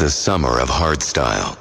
the summer of hardstyle.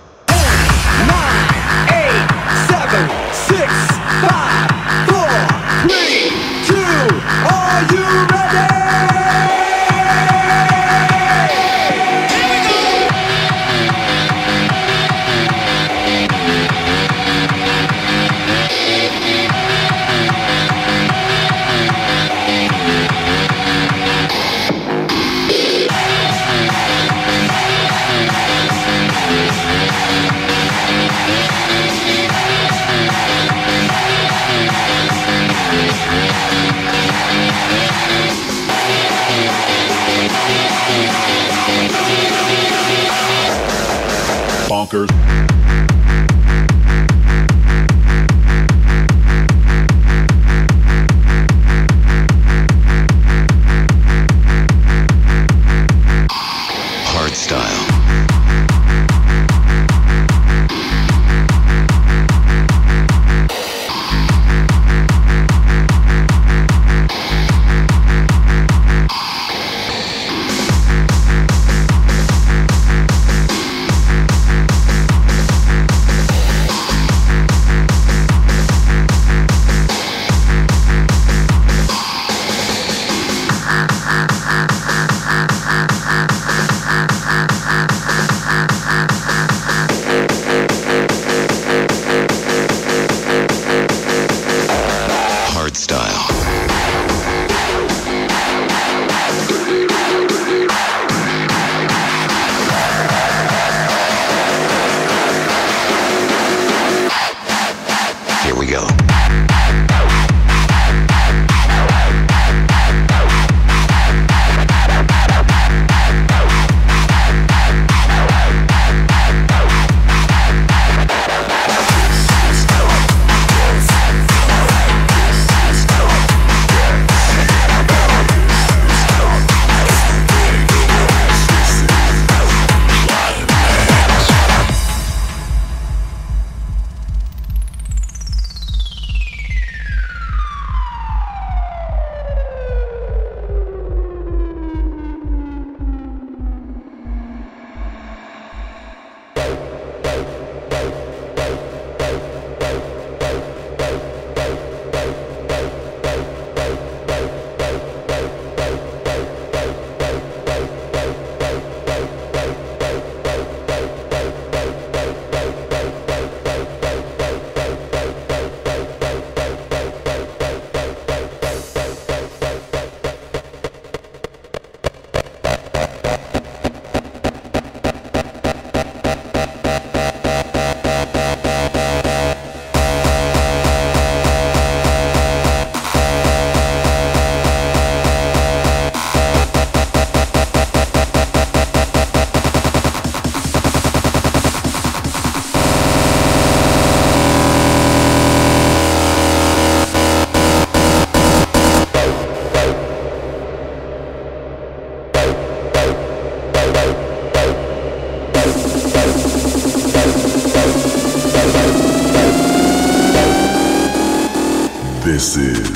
This is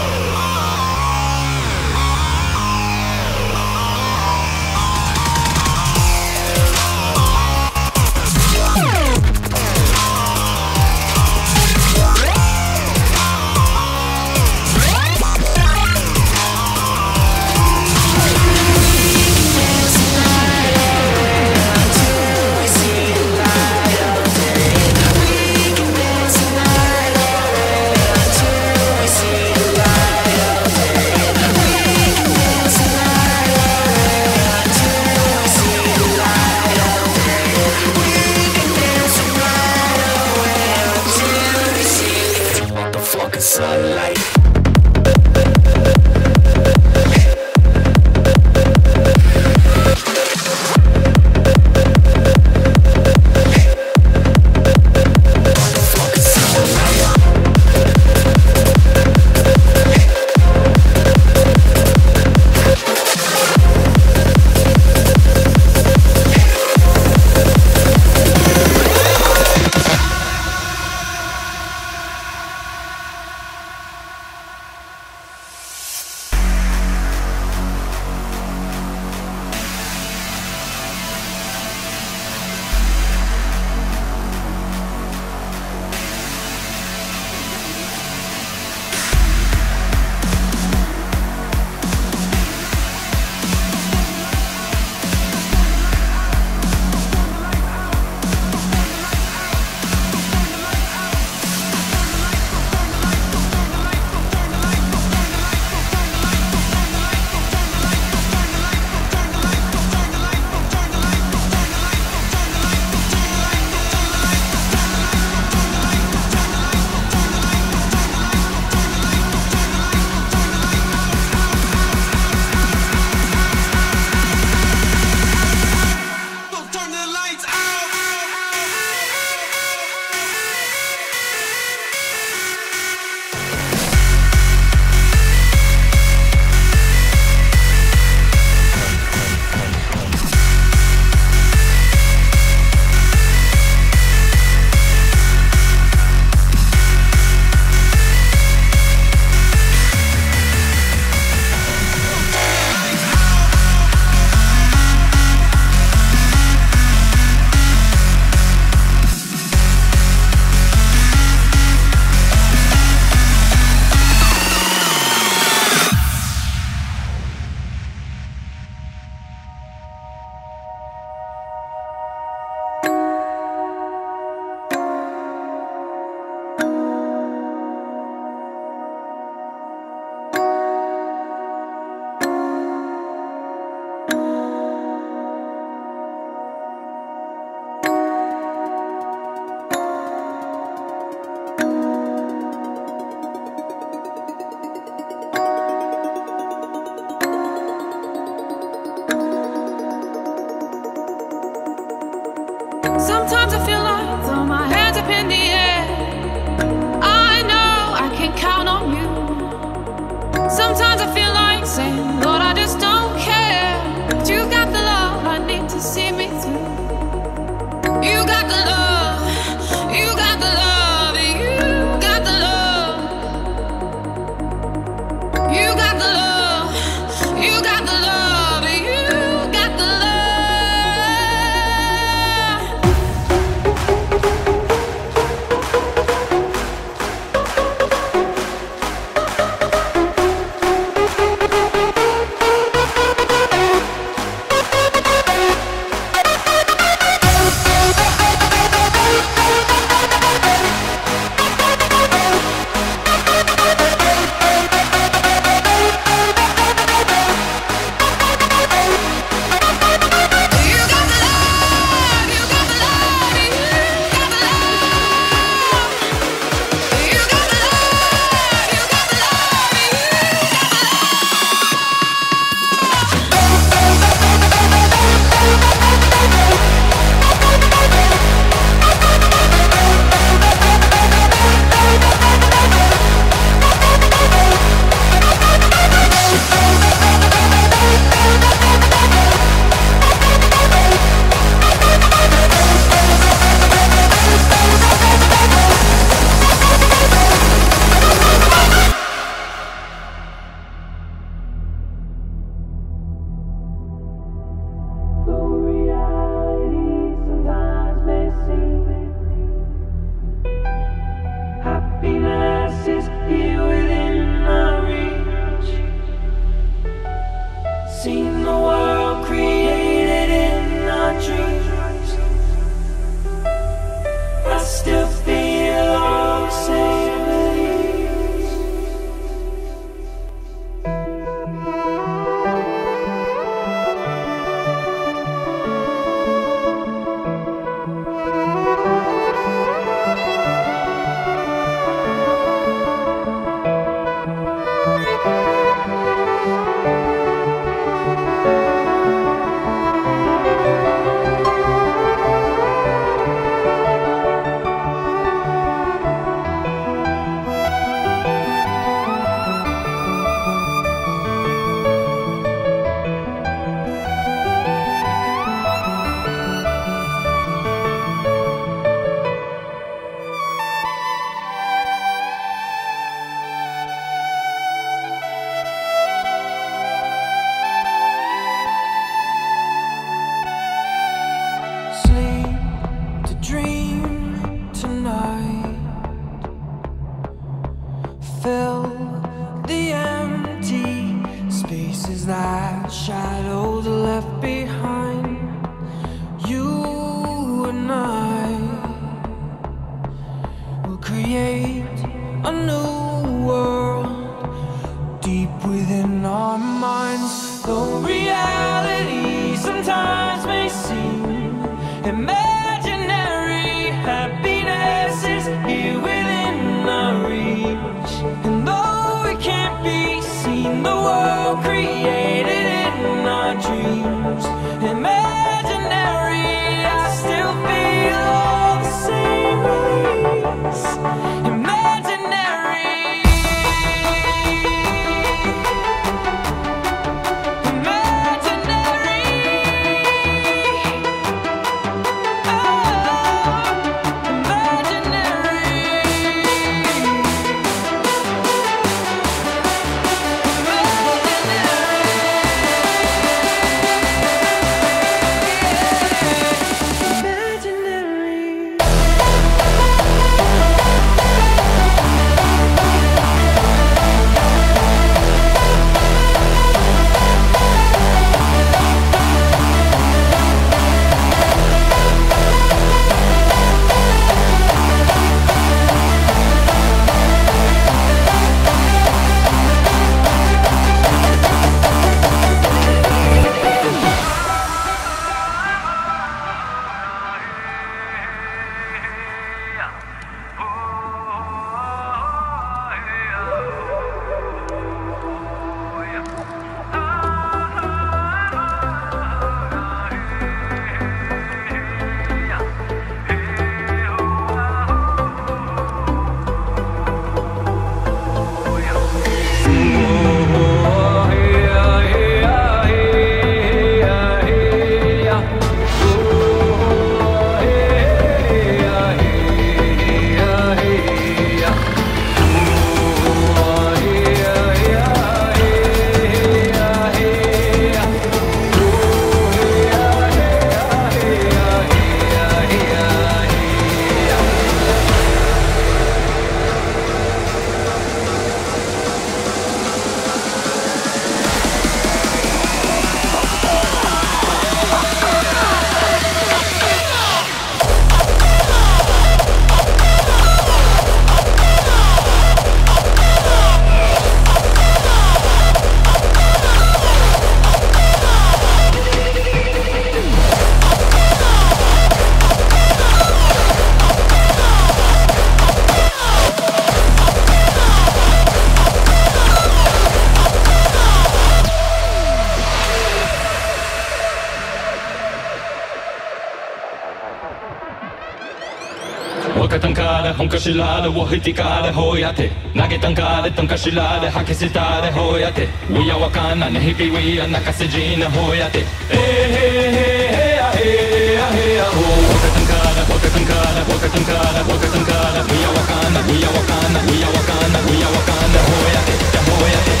shilade wo hitikade hoyate nagetankade tankashilade hakesitade hoyate we are wakana nehipi we are nakasejina hoyate hey hey hey hey hey hey ho hokatankada hokatankada hokatankada hokatankada we are wakana we are wakana we are wakana we are wakana hoyate hoyate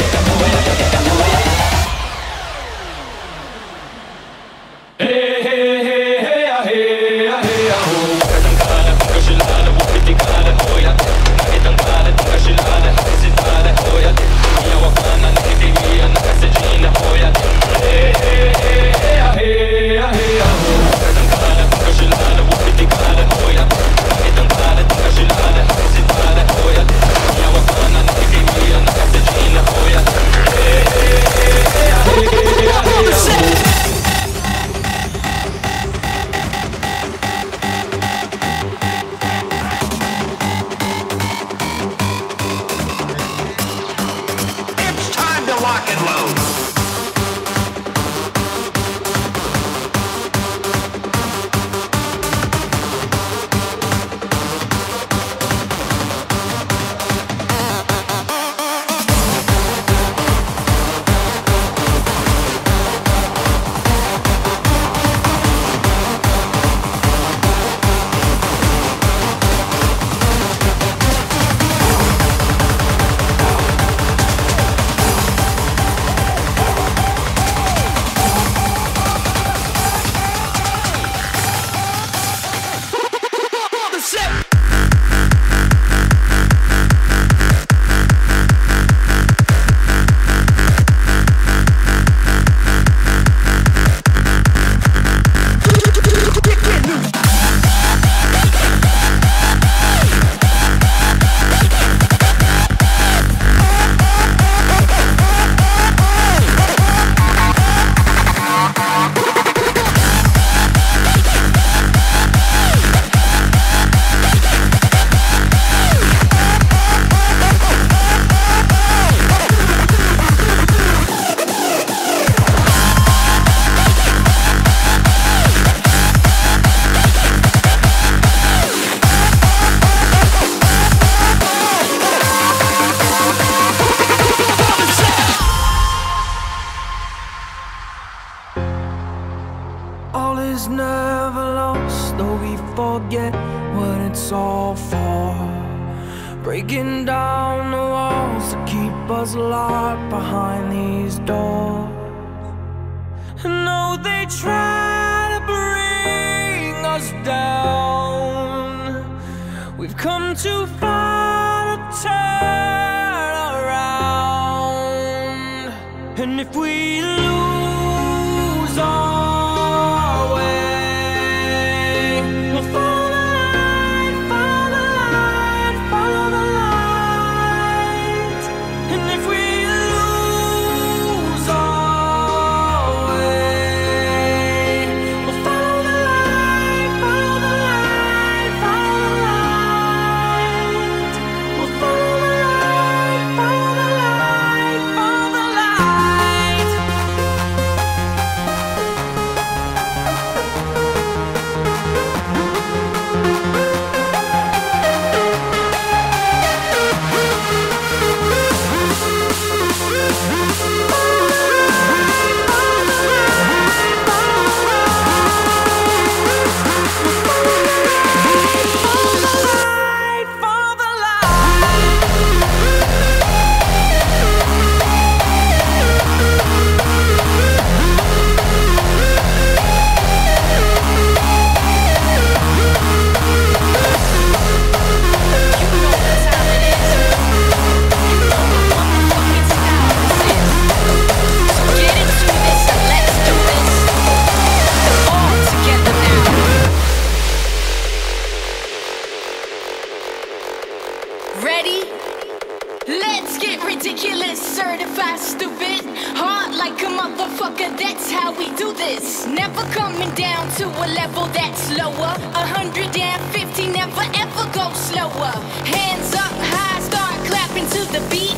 Let's get ridiculous, certified stupid. Hard like a motherfucker, that's how we do this. Never coming down to a level that's lower. 150, never ever go slower. Hands up high, start clapping to the beat.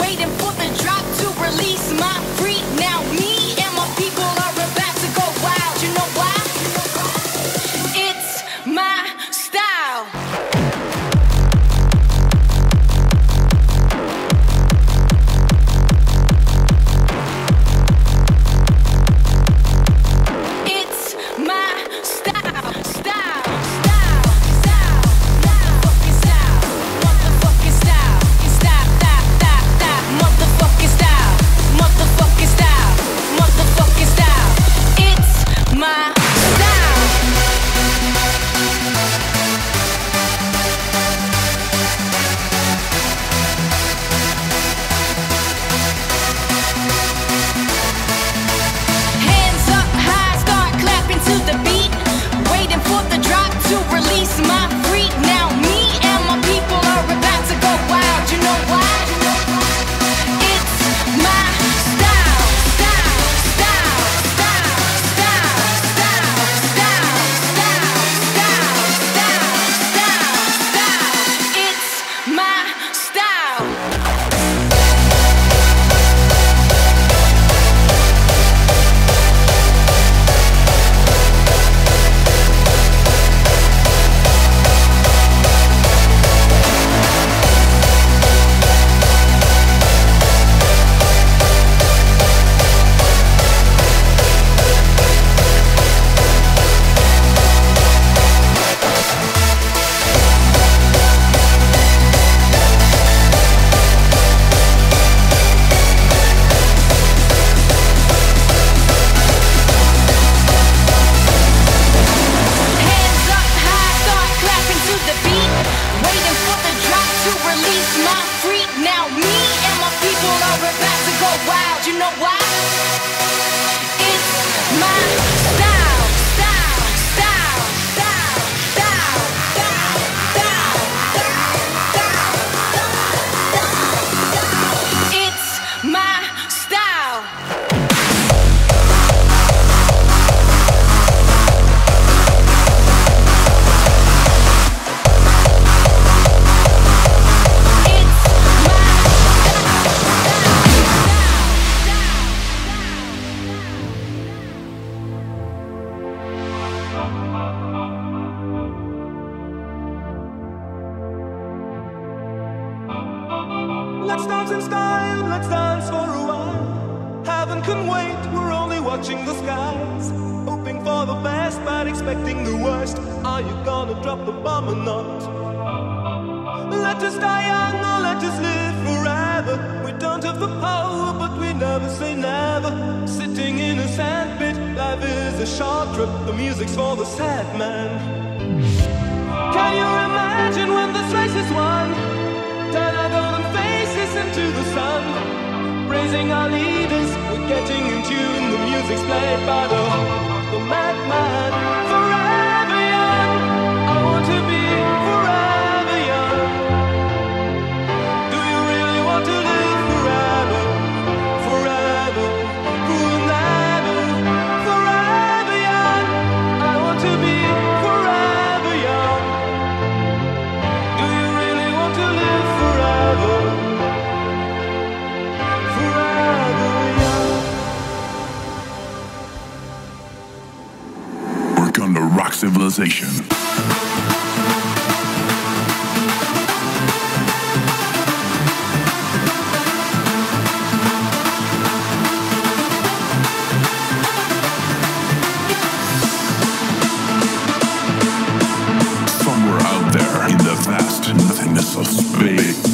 Waiting for the drop to release my freak. Now me. the music's for the sad man. Can you imagine when this race is won? Turn our golden faces into the sun. Raising our leaders, we're getting in tune. The music's played by the, the madman. civilization. Somewhere out there in the vast nothingness of space.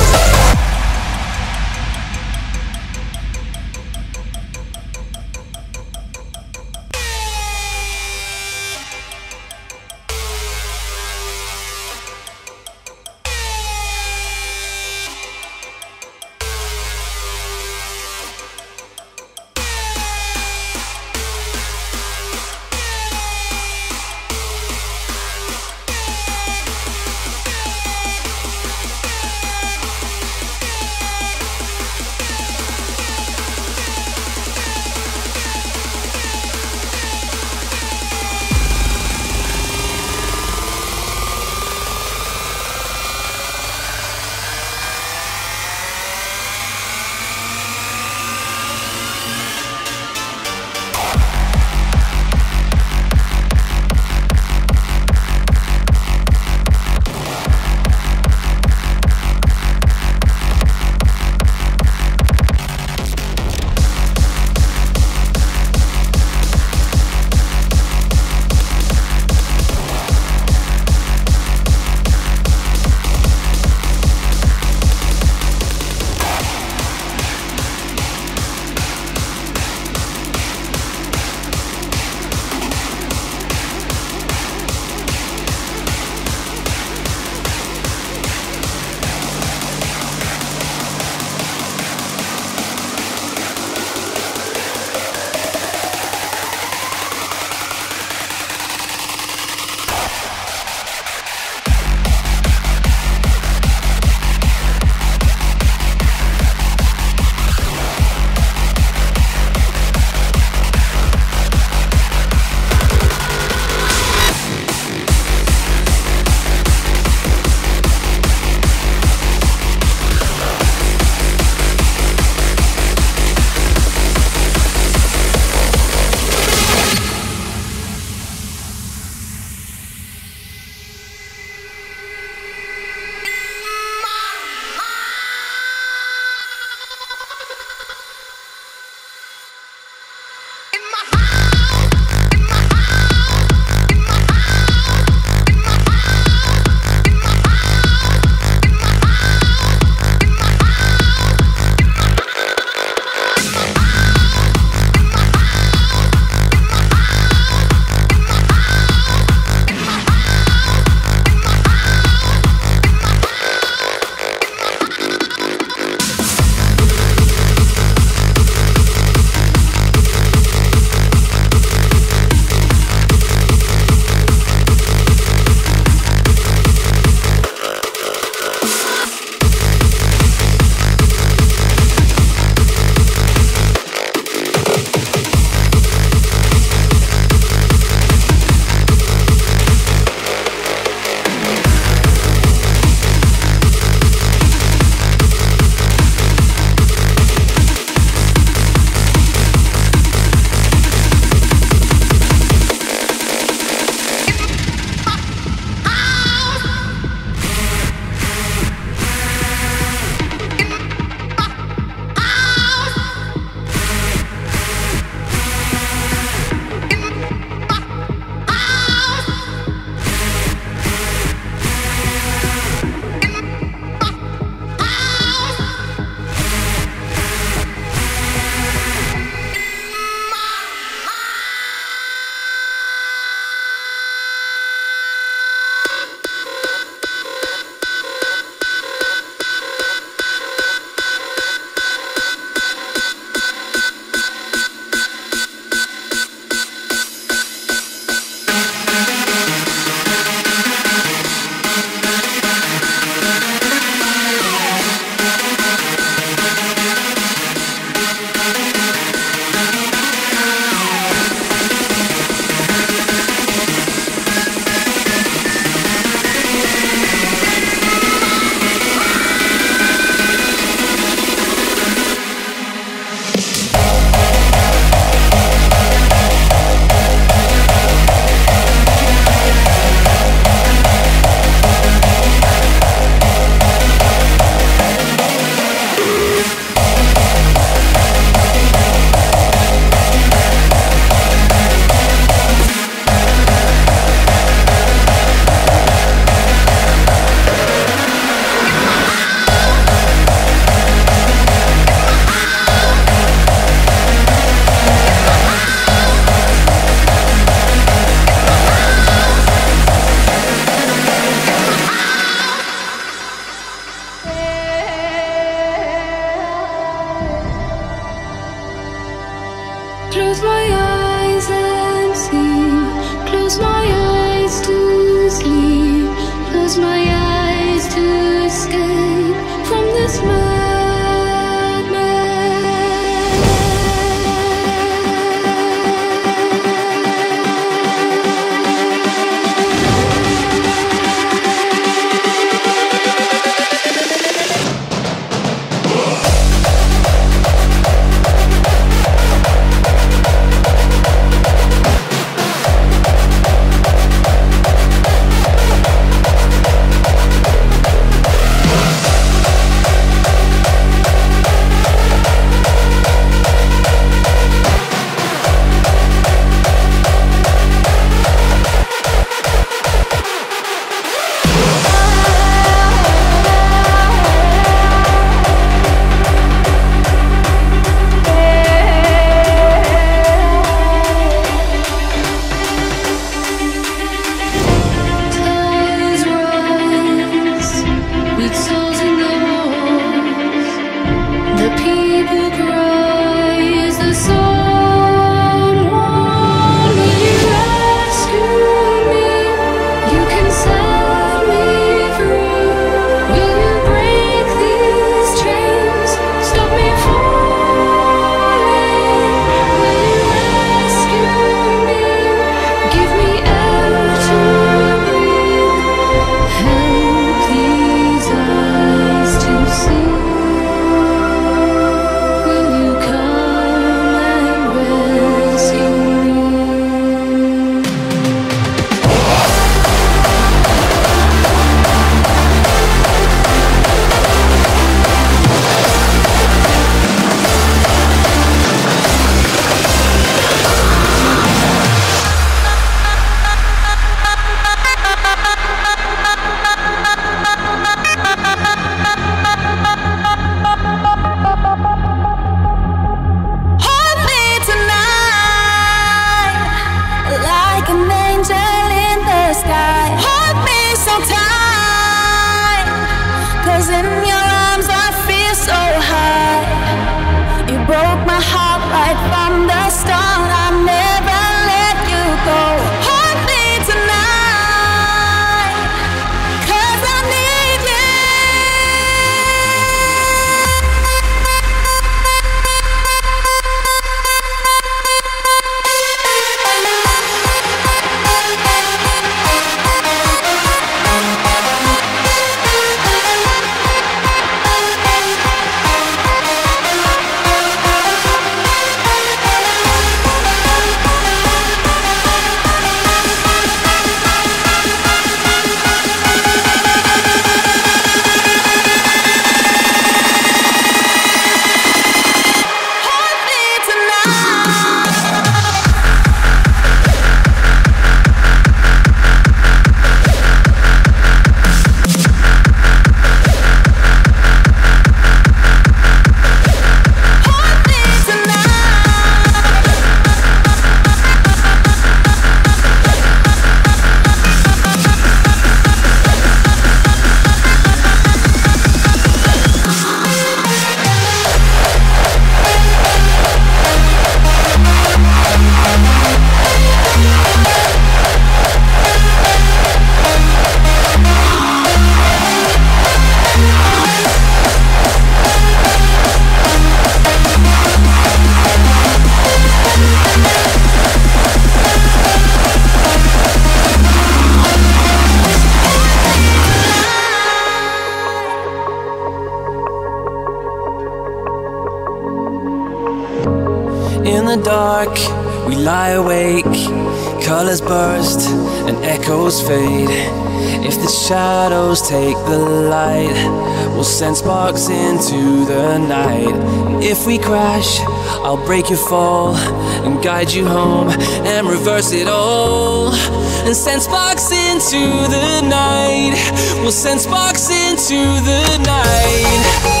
if we crash, I'll break your fall and guide you home and reverse it all. And send sparks into the night. We'll send sparks into the night.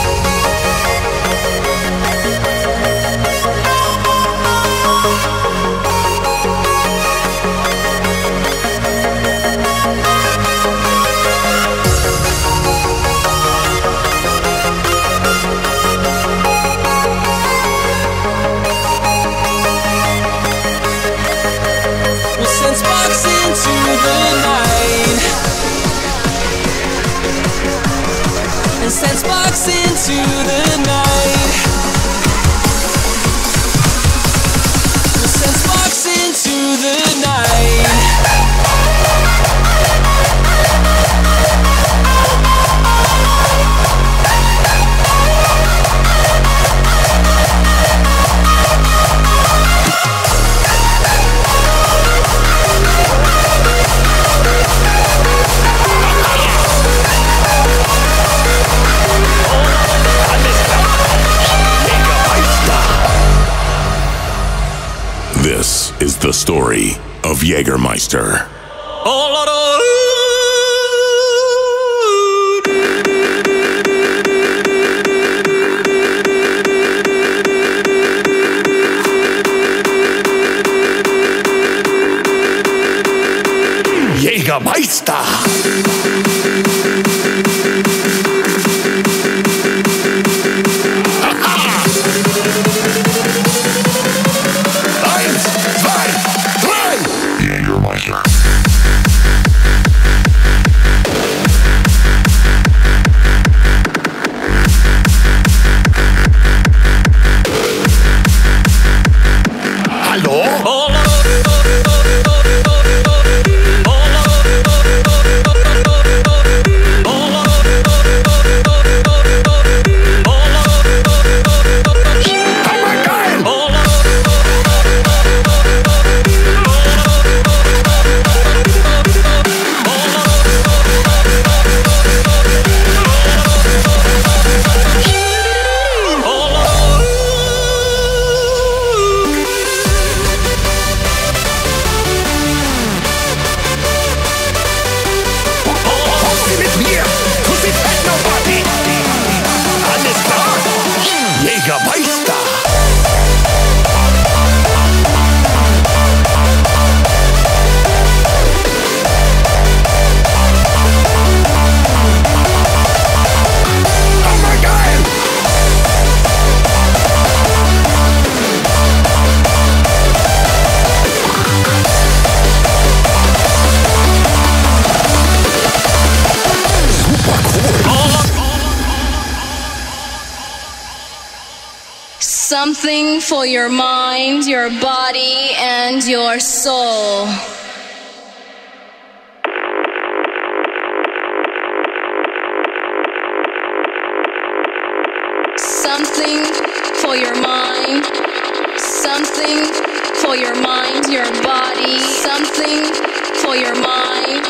Of Jägermeister. Jägermeister! Something for your mind, something for your mind, your body, something for your mind,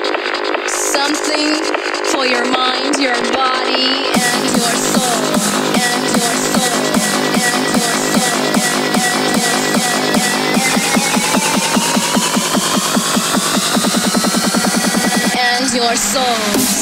something for your mind, your body, and your soul, and your soul, and your soul, your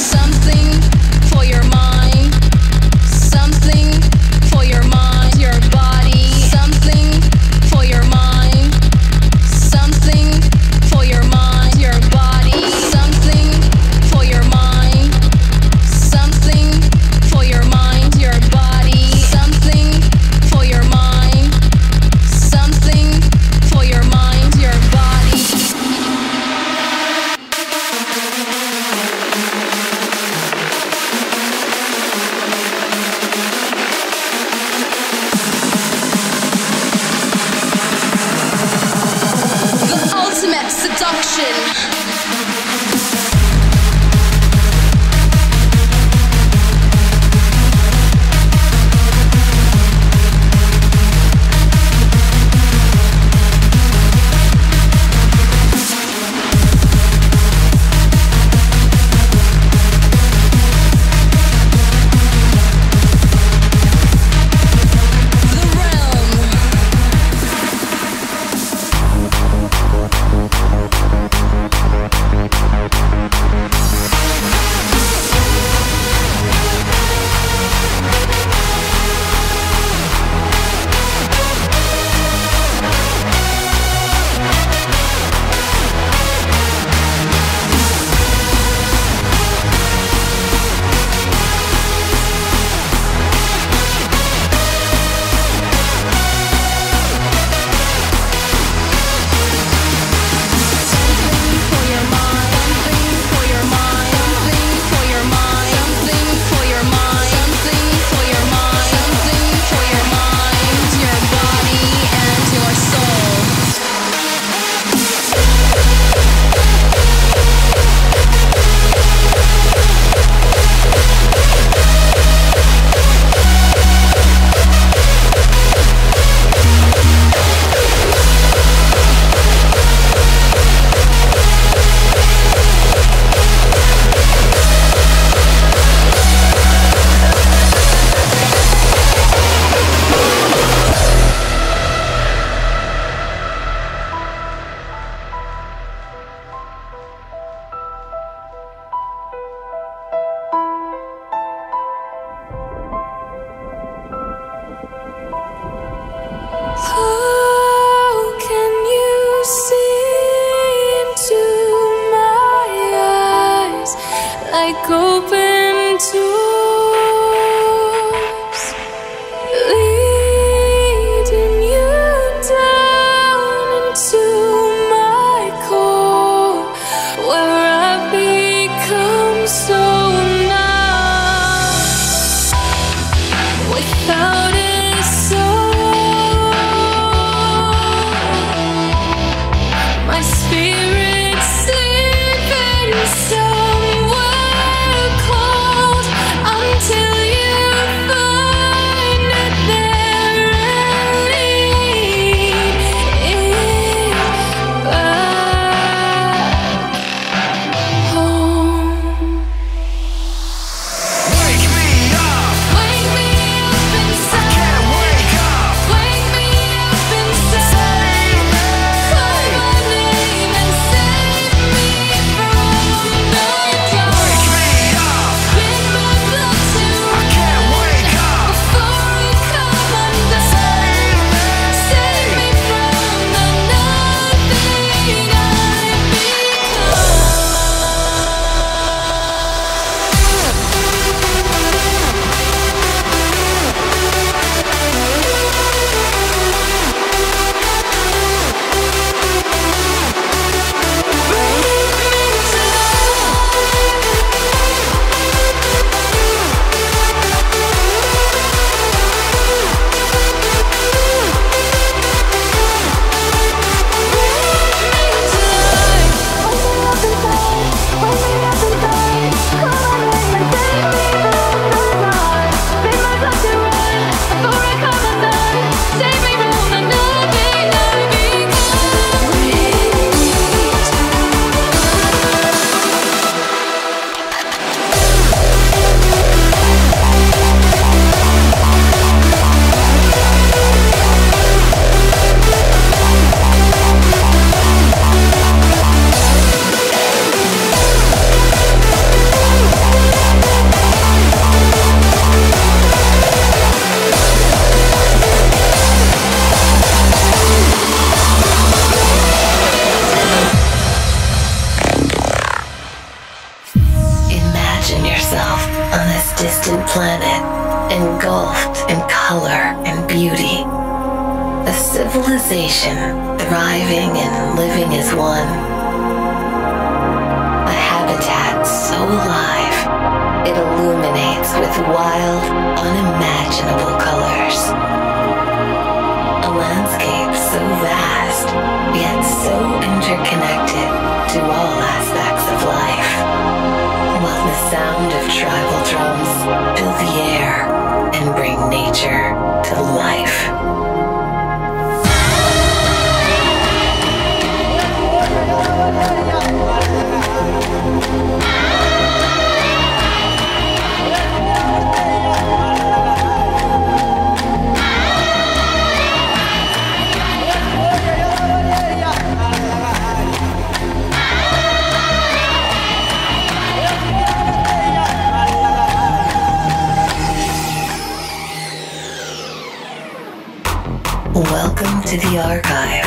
Welcome to the archive.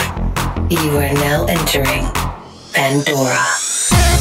You are now entering Pandora.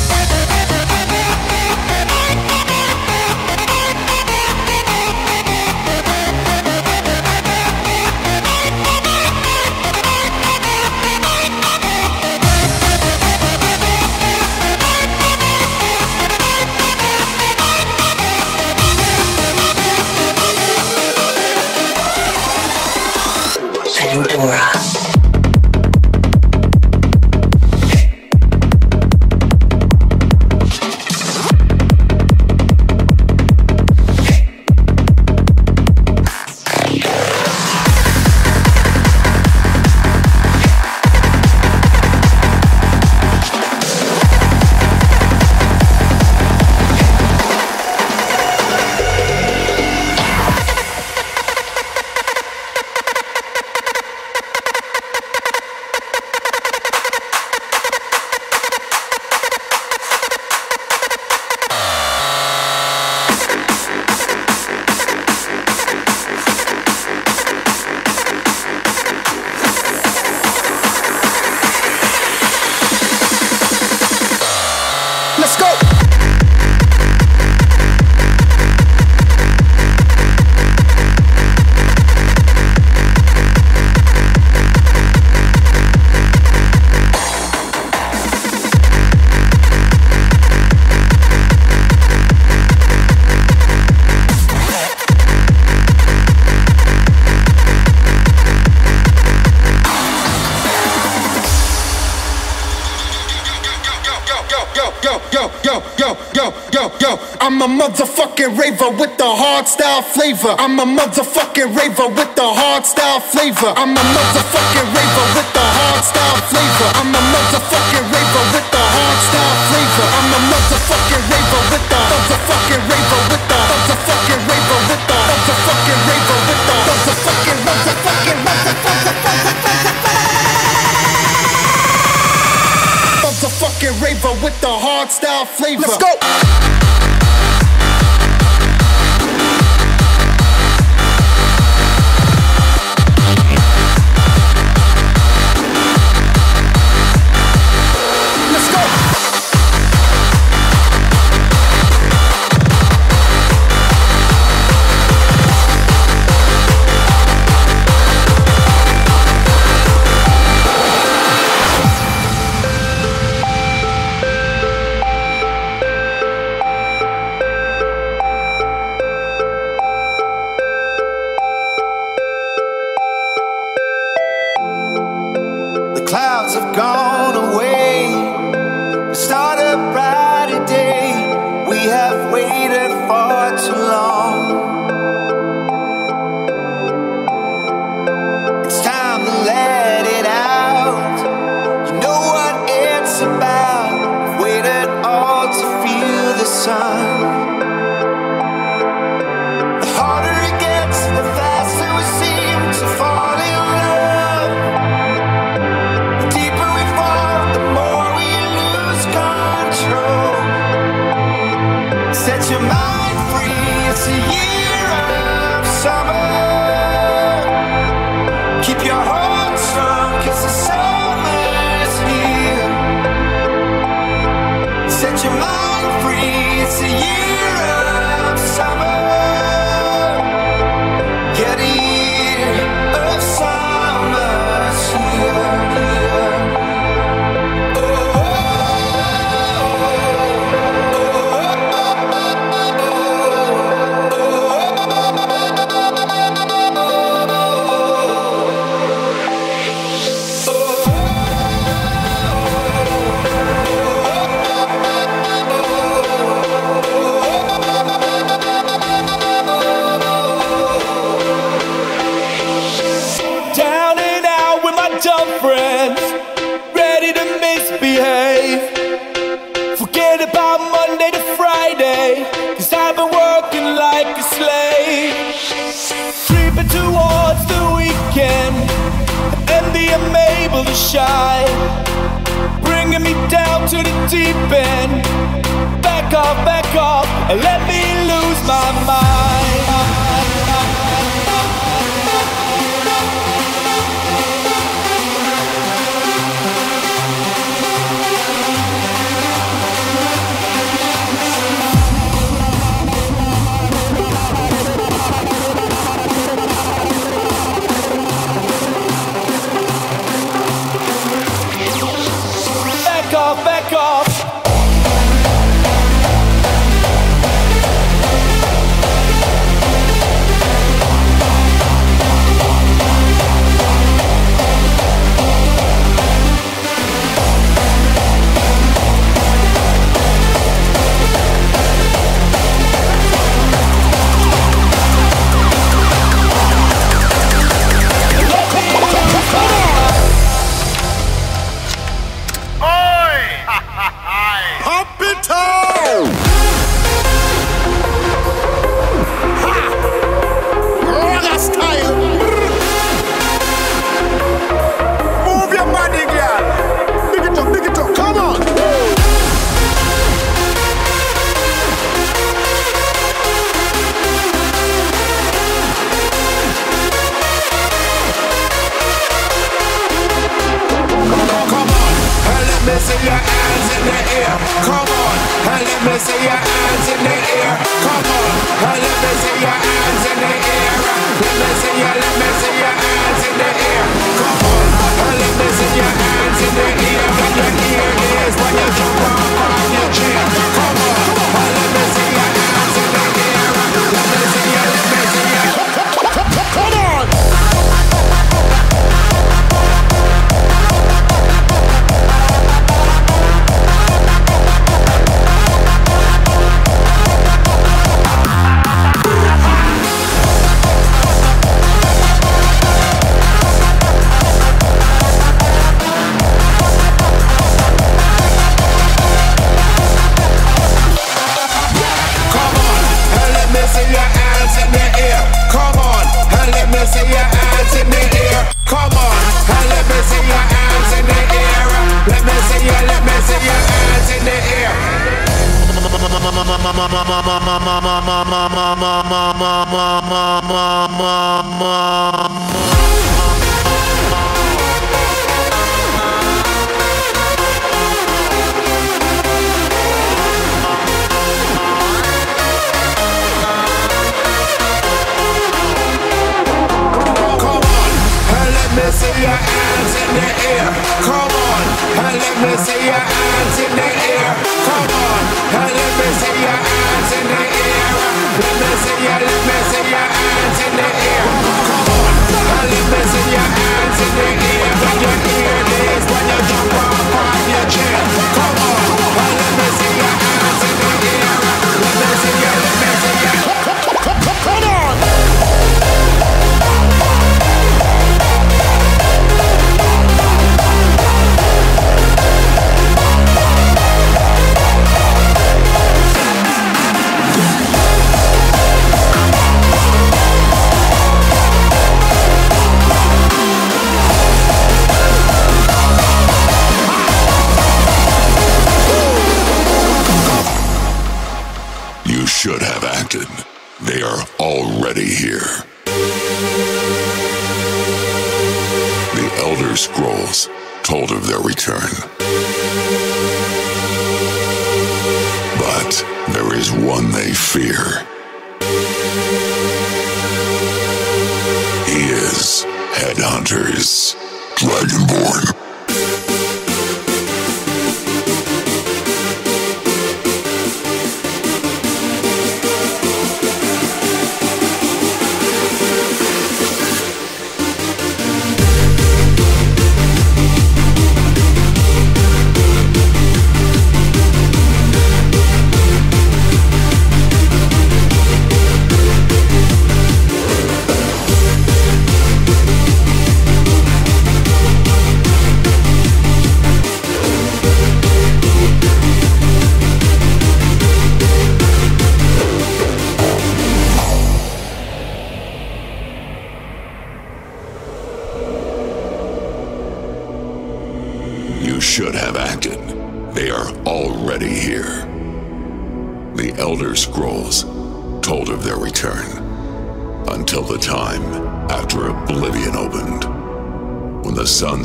Raver with the hard style flavor. I'm a motherfucking raver with the hard style flavor. I'm a motherfucking raver with the hard style flavor. I'm a motherfucking raver with the hard style flavor. I'm a motherfucking raver with the motherfucking raver with the motherfucking raver with the motherfucking raver with the motherfucking motherfucking motherfucking motherfucking raver with the hard style flavor. Let's go.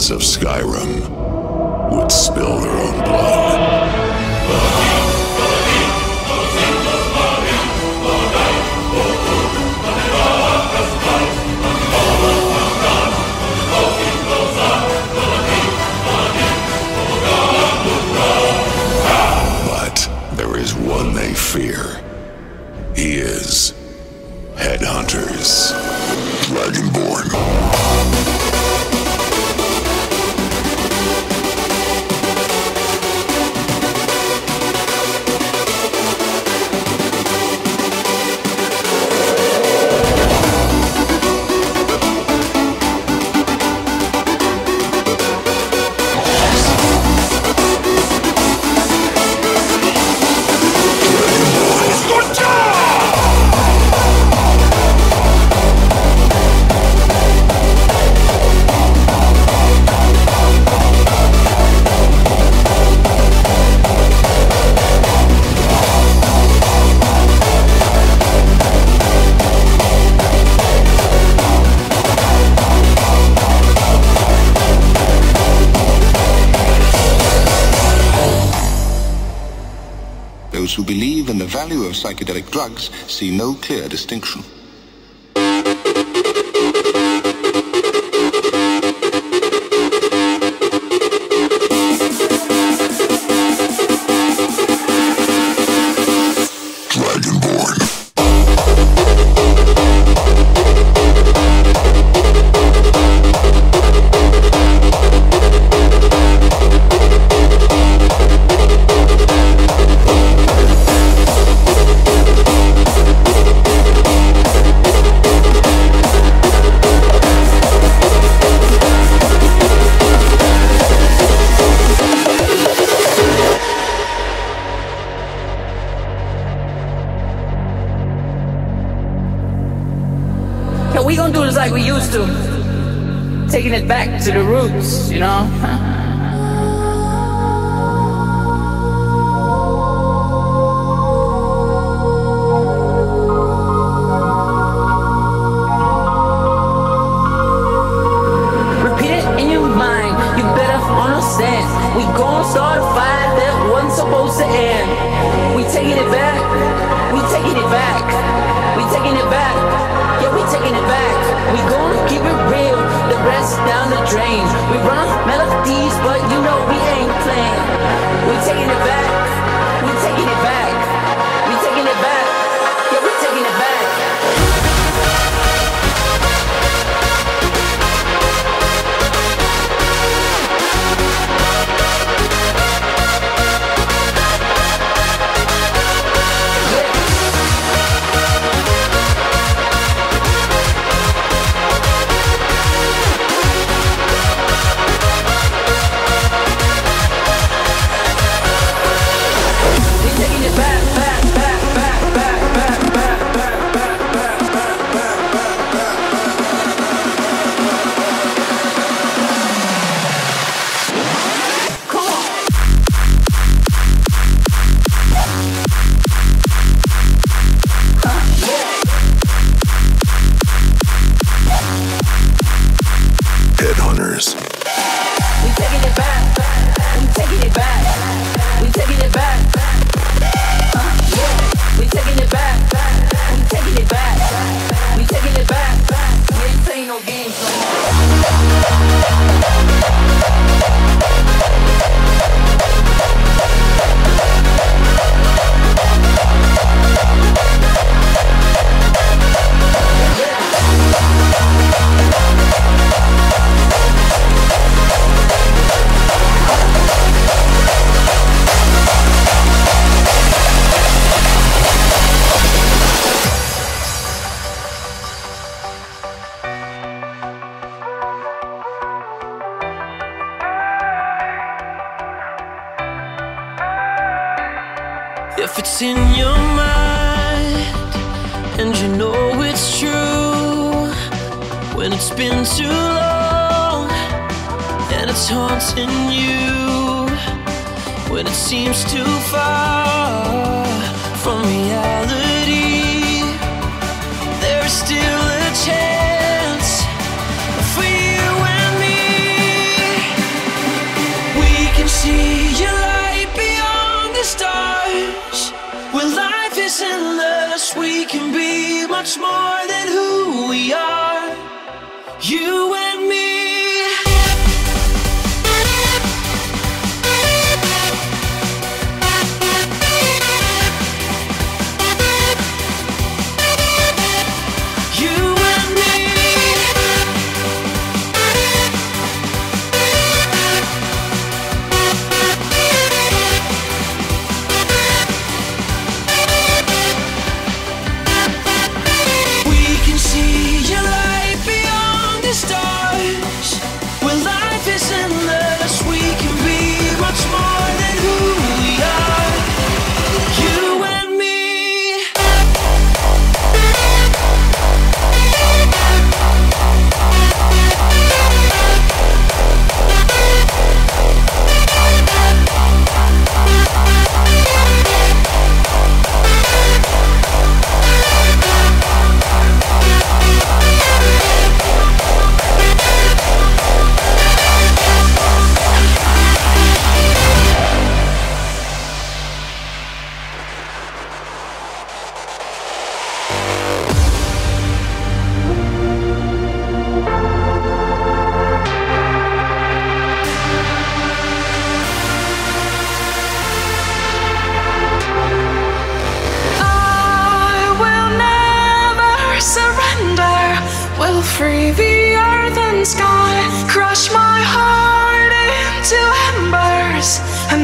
sons of Skyrim would spill their own blood. But there is one they fear. He is who believe in the value of psychedelic drugs see no clear distinction.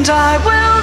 And I will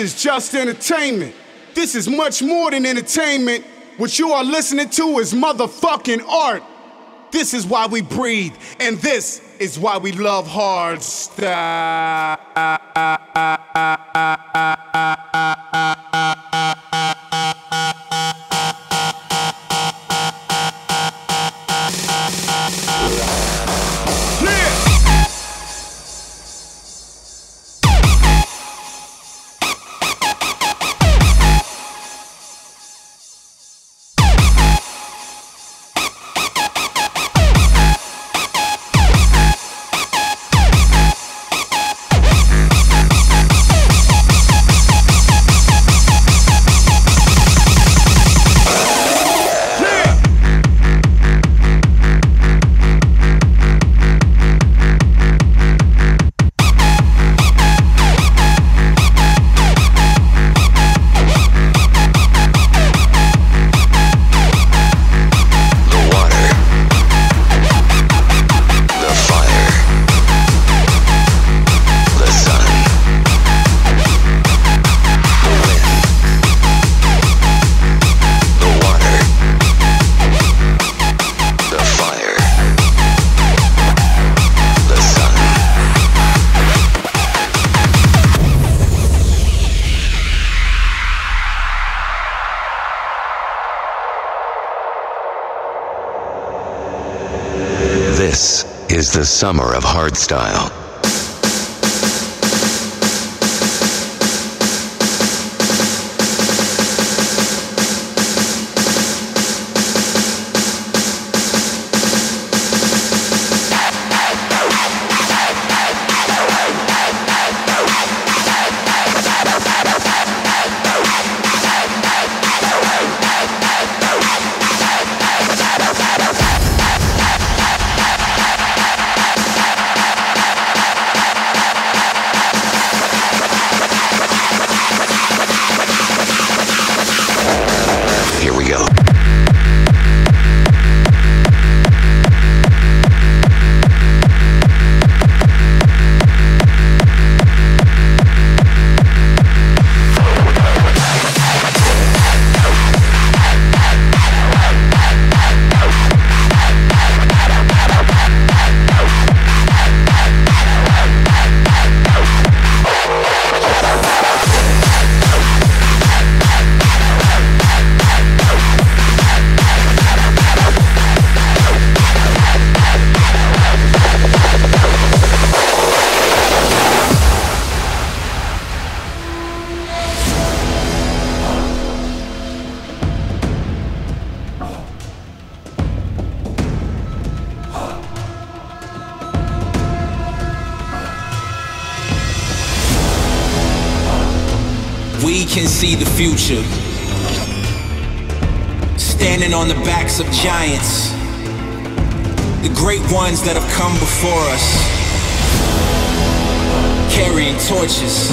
is just entertainment. This is much more than entertainment. What you are listening to is motherfucking art. This is why we breathe, and this is why we love hard style. The summer of hardstyle. giants, the great ones that have come before us, carrying torches,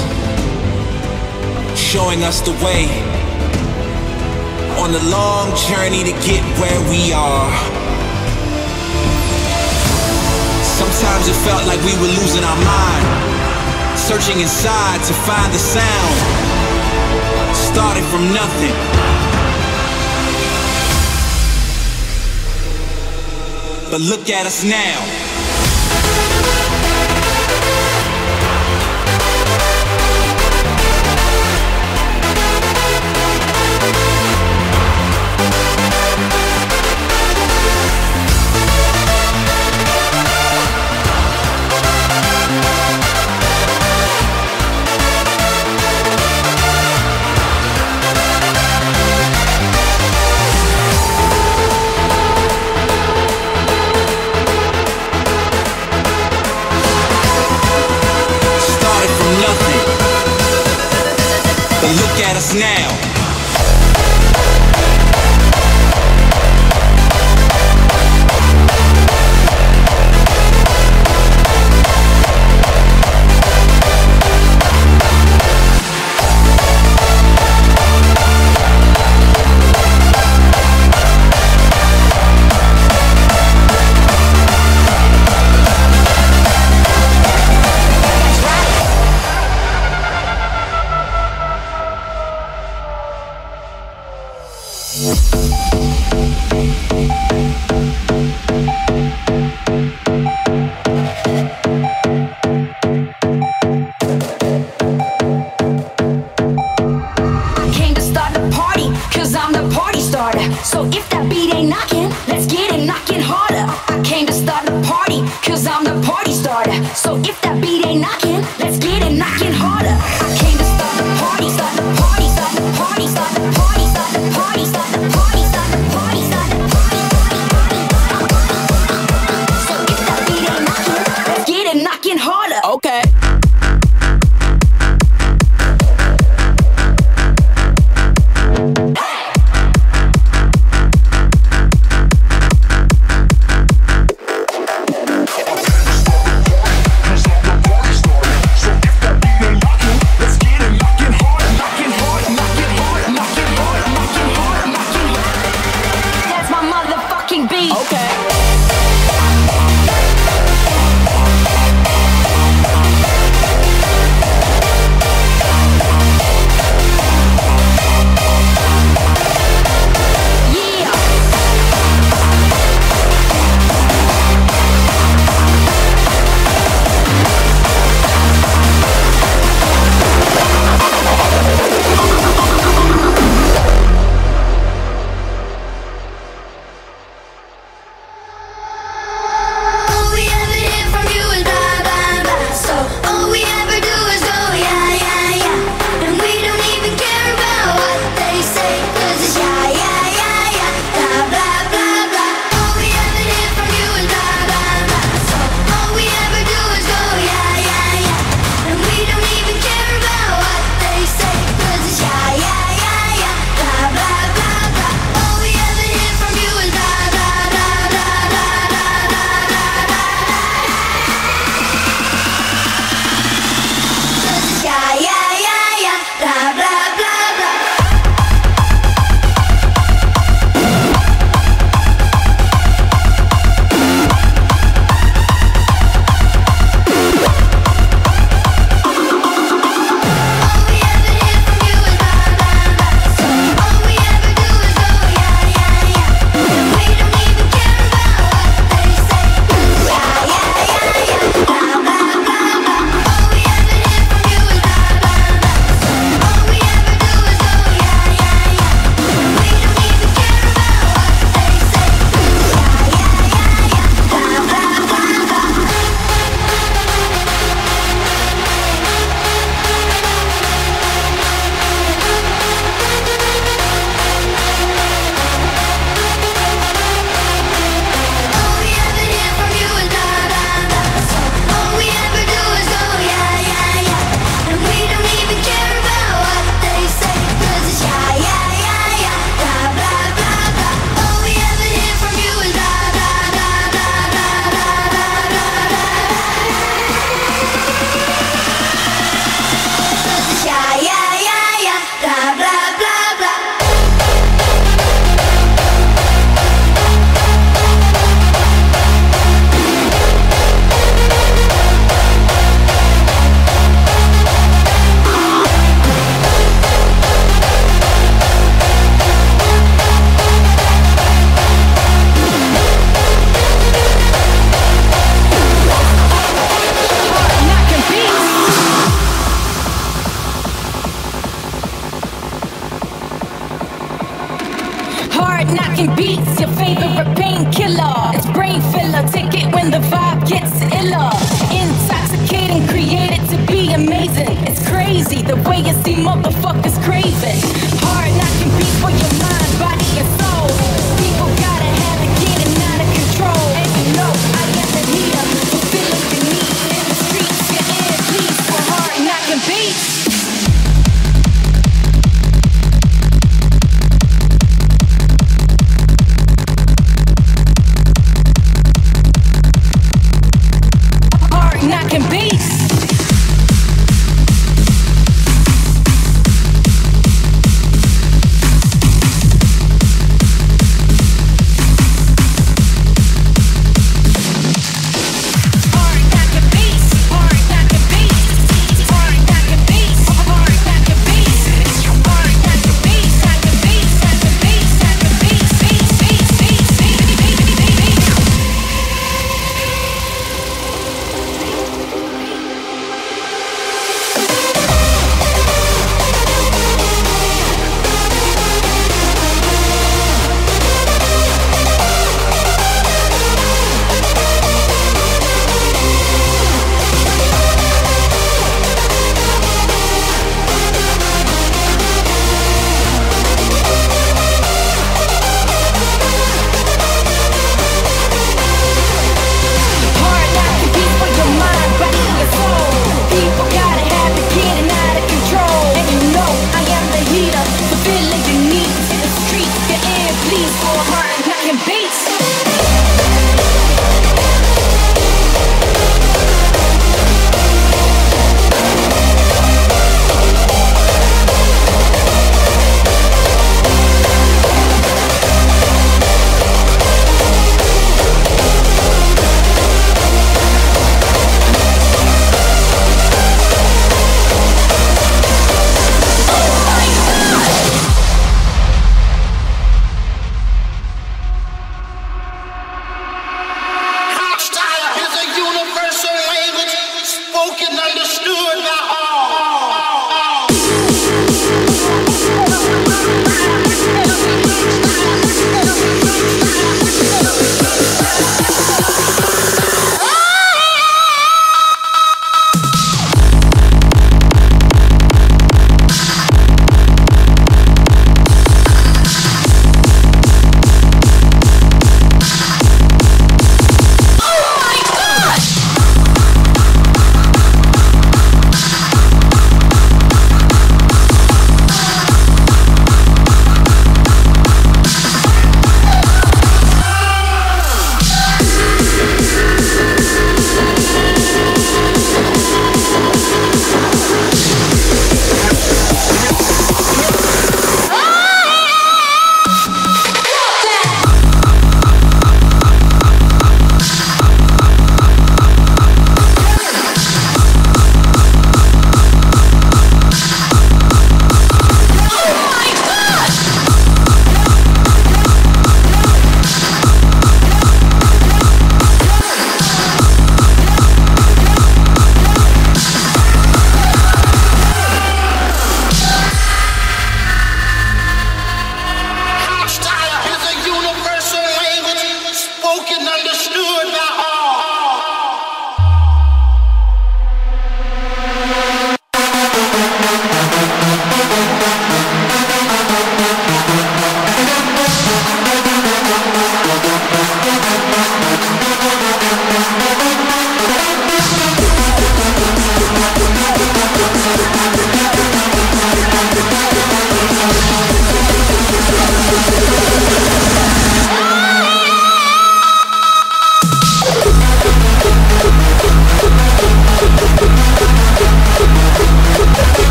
showing us the way on the long journey to get where we are. Sometimes it felt like we were losing our mind, searching inside to find the sound, starting from nothing. But look at us now.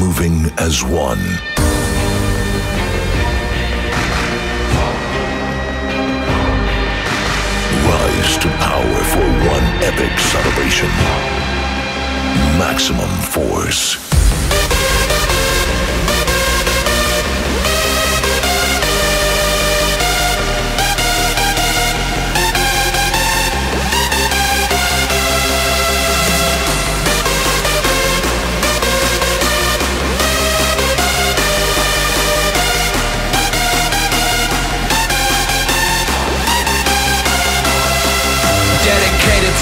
moving as one. Rise to power for one epic celebration. Maximum force.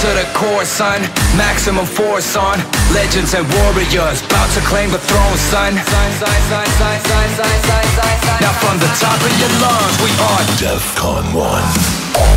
to the core, son. Maximum force on. Legends and warriors. Bout to claim the throne, son. Now from the top of your lungs We are Defqon.1